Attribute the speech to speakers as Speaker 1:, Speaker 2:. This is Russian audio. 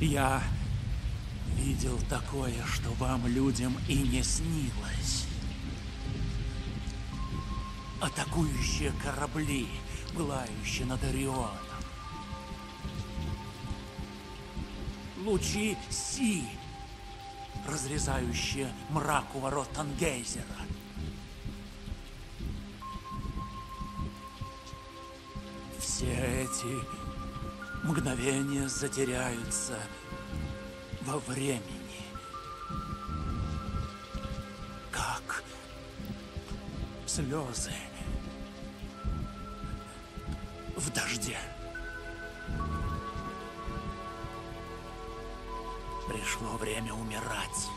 Speaker 1: Я видел такое, что вам, людям, и не снилось. Атакующие корабли, пылающие над Орионом. Лучи Си, разрезающие мрак у ворот Тангейзера. Все эти мгновения затеряются во времени. Как слезы в дожде. Пришло время умирать.